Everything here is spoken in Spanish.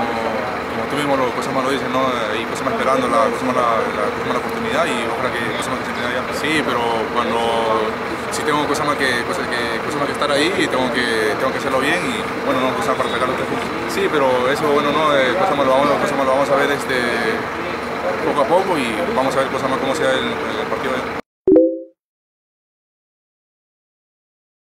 como, tú mismo lo, cosas más lo dices, ¿no? Hay cosas más esperando la, cosa más la, la, oportunidad y ojalá que cosas más que se me ya. Sí, pero cuando sí tengo cosas más que, cosas que, pues, cosas más que estar ahí y tengo que, tengo que hacerlo bien y bueno, no, cosas para sacar los tres puntos. Sí, pero eso, bueno, no, eh, cosas más lo vamos, cosas más lo vamos a ver este, poco a poco y vamos a ver cosas más cómo sea el, el partido.